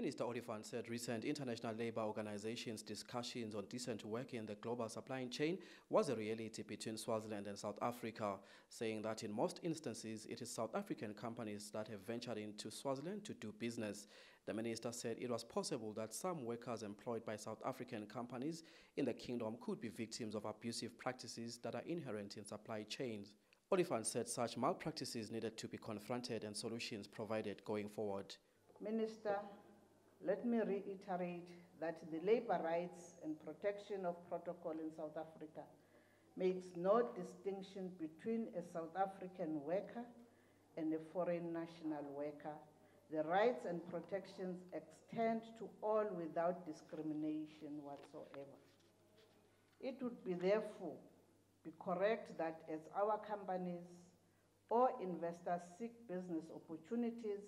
Minister Oliphant said recent International Labour Organization's discussions on decent work in the global supply chain was a reality between Swaziland and South Africa, saying that in most instances it is South African companies that have ventured into Swaziland to do business. The minister said it was possible that some workers employed by South African companies in the kingdom could be victims of abusive practices that are inherent in supply chains. Oliphant said such malpractices needed to be confronted and solutions provided going forward. Minister, let me reiterate that the labor rights and protection of protocol in South Africa makes no distinction between a South African worker and a foreign national worker. The rights and protections extend to all without discrimination whatsoever. It would be therefore be correct that as our companies or investors seek business opportunities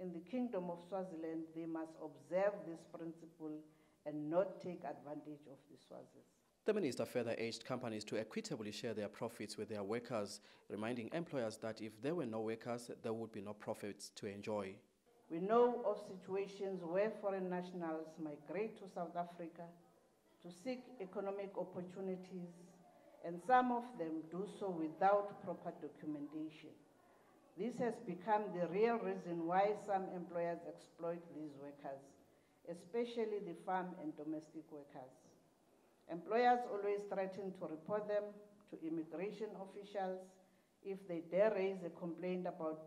in the Kingdom of Swaziland, they must observe this principle and not take advantage of the Swazis. The minister further urged companies to equitably share their profits with their workers, reminding employers that if there were no workers, there would be no profits to enjoy. We know of situations where foreign nationals migrate to South Africa to seek economic opportunities, and some of them do so without proper documentation. This has become the real reason why some employers exploit these workers, especially the farm and domestic workers. Employers always threaten to report them to immigration officials if they dare raise a complaint about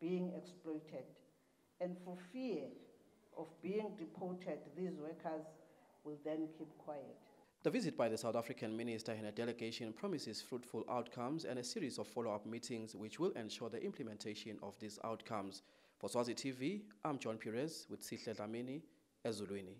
being exploited. And for fear of being deported, these workers will then keep quiet. The visit by the South African minister and a delegation promises fruitful outcomes and a series of follow-up meetings which will ensure the implementation of these outcomes. For Swazi TV, I'm John Perez with Sihle Dlamini, Ezulwini.